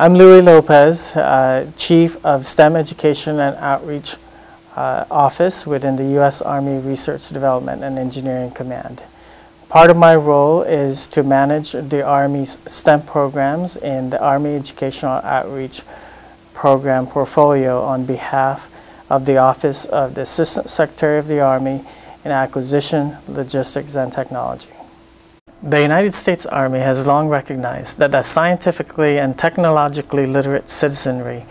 I'm Louie Lopez, uh, Chief of STEM Education and Outreach uh, Office within the U.S. Army Research Development and Engineering Command. Part of my role is to manage the Army's STEM programs in the Army Educational Outreach Program portfolio on behalf of the Office of the Assistant Secretary of the Army in Acquisition, Logistics, and Technology. The United States Army has long recognized that a scientifically and technologically literate citizenry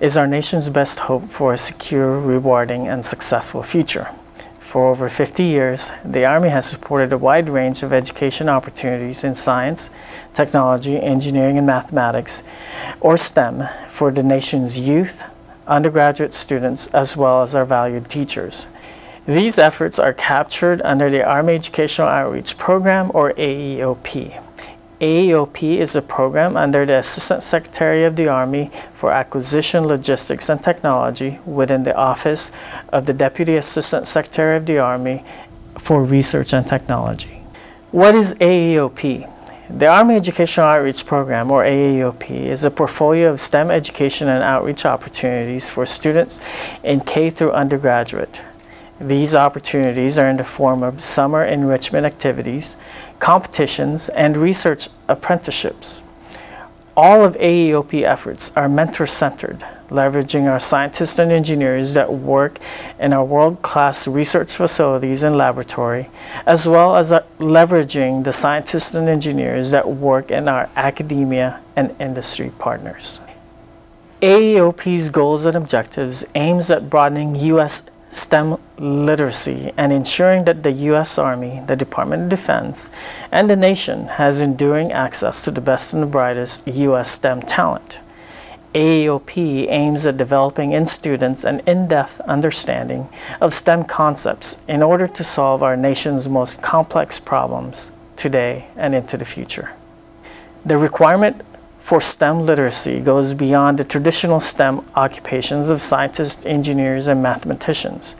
is our nation's best hope for a secure, rewarding, and successful future. For over 50 years, the Army has supported a wide range of education opportunities in science, technology, engineering, and mathematics, or STEM, for the nation's youth, undergraduate students, as well as our valued teachers. These efforts are captured under the Army Educational Outreach Program or AEOP. AEOP is a program under the Assistant Secretary of the Army for Acquisition, Logistics, and Technology within the Office of the Deputy Assistant Secretary of the Army for Research and Technology. What is AEOP? The Army Educational Outreach Program, or AEOP, is a portfolio of STEM education and outreach opportunities for students in K through undergraduate. These opportunities are in the form of summer enrichment activities, competitions, and research apprenticeships. All of AEOP efforts are mentor-centered, leveraging our scientists and engineers that work in our world-class research facilities and laboratory, as well as uh, leveraging the scientists and engineers that work in our academia and industry partners. AEOP's goals and objectives aims at broadening U.S. STEM literacy and ensuring that the U.S. Army, the Department of Defense, and the nation has enduring access to the best and the brightest U.S. STEM talent. AEOP aims at developing in students an in-depth understanding of STEM concepts in order to solve our nation's most complex problems today and into the future. The requirement for STEM literacy goes beyond the traditional STEM occupations of scientists, engineers, and mathematicians.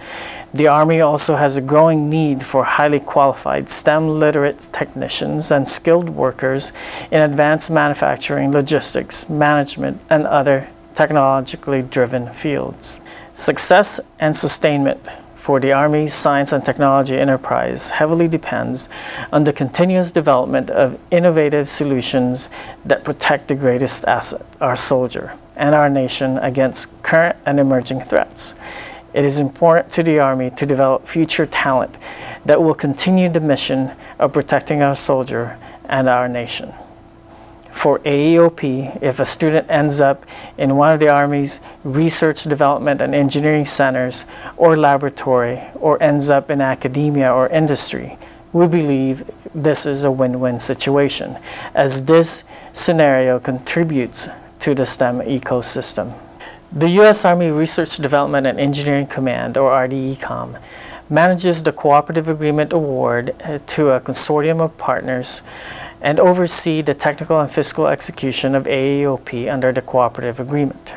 The Army also has a growing need for highly qualified STEM literate technicians and skilled workers in advanced manufacturing, logistics, management, and other technologically driven fields. Success and sustainment for the Army's science and technology enterprise heavily depends on the continuous development of innovative solutions that protect the greatest asset, our soldier, and our nation against current and emerging threats. It is important to the Army to develop future talent that will continue the mission of protecting our soldier and our nation for AEOP if a student ends up in one of the Army's research, development, and engineering centers or laboratory or ends up in academia or industry. We believe this is a win-win situation as this scenario contributes to the STEM ecosystem. The U.S. Army Research Development and Engineering Command, or RDECOM, manages the Cooperative Agreement Award uh, to a consortium of partners and oversee the technical and fiscal execution of AEOP under the Cooperative Agreement.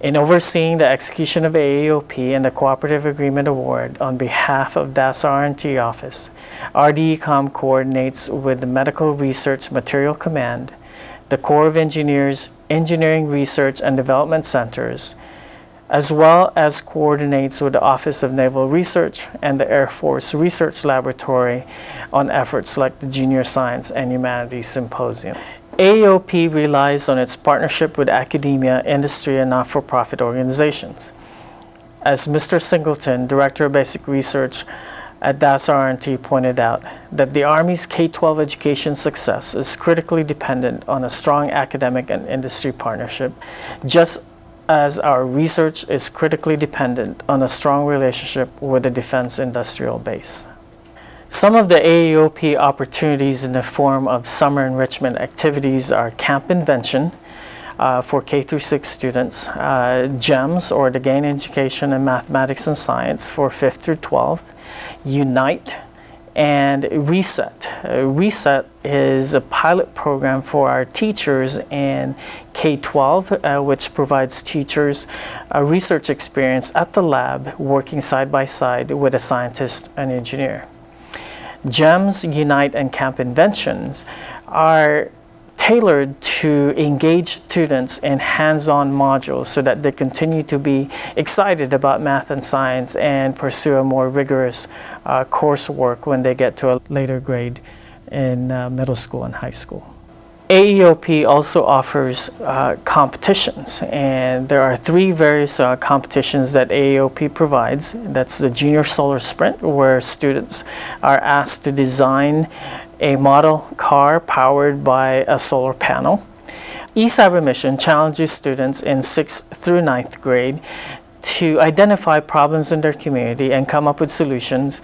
In overseeing the execution of AEOP and the Cooperative Agreement Award on behalf of DAS R&T Office, RDECOM coordinates with the Medical Research Material Command, the Corps of Engineers Engineering Research and Development Centers, as well as coordinates with the Office of Naval Research and the Air Force Research Laboratory on efforts like the Junior Science and Humanities Symposium. AEOP relies on its partnership with academia, industry, and not-for-profit organizations. As Mr. Singleton, Director of Basic Research at DAS R&T pointed out, that the Army's K-12 education success is critically dependent on a strong academic and industry partnership, just as our research is critically dependent on a strong relationship with the defense industrial base. Some of the AEOP opportunities in the form of summer enrichment activities are Camp Invention uh, for K through 6 students, uh, GEMS or the Gain Education in Mathematics and Science for 5th through 12th, Unite and Reset. Uh, Reset is a pilot program for our teachers in K-12, uh, which provides teachers a research experience at the lab working side by side with a scientist and engineer. GEMS, Unite, and Camp Inventions are tailored to engage students in hands-on modules so that they continue to be excited about math and science and pursue a more rigorous uh, coursework when they get to a later grade in uh, middle school and high school. AEOP also offers uh, competitions, and there are three various uh, competitions that AEOP provides. That's the Junior Solar Sprint, where students are asked to design a model car powered by a solar panel. eCYBERMISSION challenges students in 6th through 9th grade to identify problems in their community and come up with solutions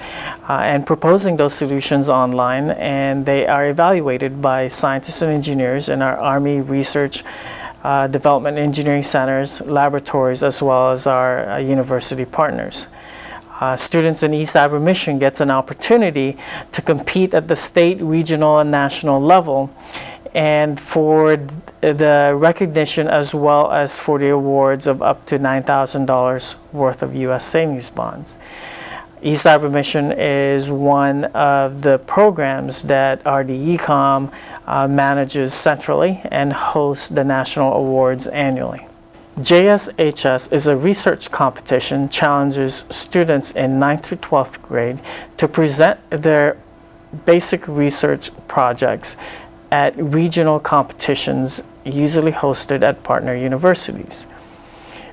uh, and proposing those solutions online and they are evaluated by scientists and engineers in our Army Research uh, Development Engineering Centers, laboratories, as well as our uh, university partners. Uh, students in eCYBERMISSION gets an opportunity to compete at the state, regional, and national level and for the recognition as well as for the awards of up to $9,000 worth of U.S. savings bonds. eCYBERMISSION is one of the programs that RDECOM uh, manages centrally and hosts the national awards annually. JSHS is a research competition challenges students in 9th through 12th grade to present their basic research projects at regional competitions usually hosted at partner universities.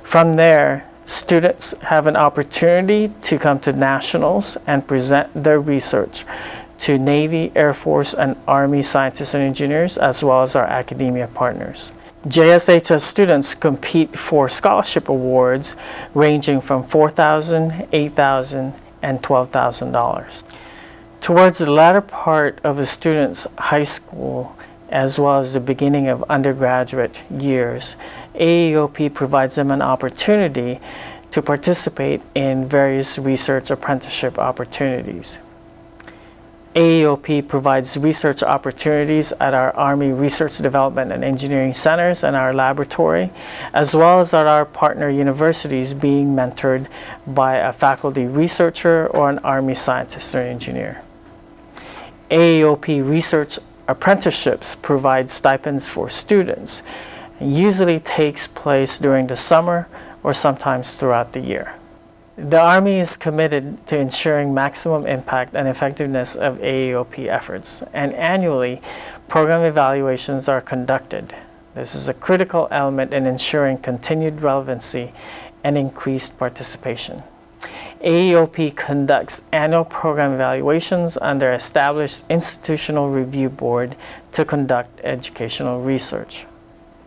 From there, students have an opportunity to come to nationals and present their research to Navy, Air Force, and Army scientists and engineers, as well as our academia partners. JSHS students compete for scholarship awards ranging from $4,000, $8,000, and $12,000. Towards the latter part of a student's high school, as well as the beginning of undergraduate years, AEOP provides them an opportunity to participate in various research apprenticeship opportunities. AEOP provides research opportunities at our Army Research Development and Engineering Centers and our laboratory, as well as at our partner universities being mentored by a faculty researcher or an Army scientist or engineer. AEOP research apprenticeships provide stipends for students and usually takes place during the summer or sometimes throughout the year. The Army is committed to ensuring maximum impact and effectiveness of AEOP efforts, and annually, program evaluations are conducted. This is a critical element in ensuring continued relevancy and increased participation. AEOP conducts annual program evaluations under established institutional review board to conduct educational research.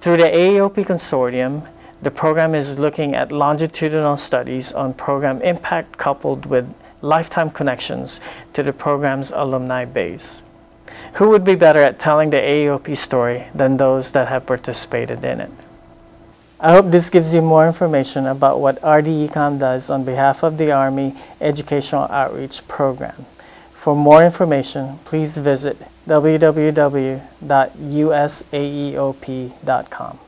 Through the AEOP consortium, the program is looking at longitudinal studies on program impact coupled with lifetime connections to the program's alumni base. Who would be better at telling the AEOP story than those that have participated in it? I hope this gives you more information about what RDECOM does on behalf of the Army Educational Outreach Program. For more information, please visit www.usaeop.com.